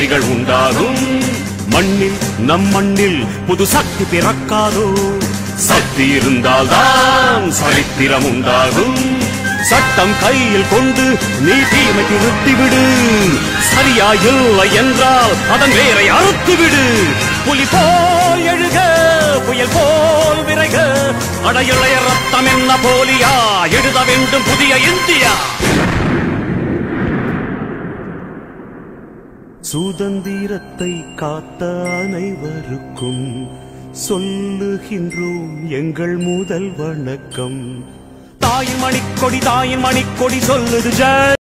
வெற்றிகள் உண்டாகும். மண்ணில் நம் மண்ணில் புது சக்தி பிறக்காதோ? சக்தி இருந்தால்தான் சரித்திரம் உண்டாகும். சட்டம் கையில் கொண்டு நீ தீமை நிறுத்திவிடு சரியா இல்லை என்றால் அதன் வேரை அறுத்துவிடு. புலி போல் எழுக புயல் போல் விரைக. அடையுளைய ரத்தம் என்ன போலியா? எழுத வேண்டும் புதிய இந்தியா. சுதந்திரத்தை காத்த அனைவருக்கும் சொல்லுகின்றோம் எங்கள் முதல் வணக்கம். தாயின் மணிக்கொடி தாயின் மணிக்கொடி சொல்லுது ஜ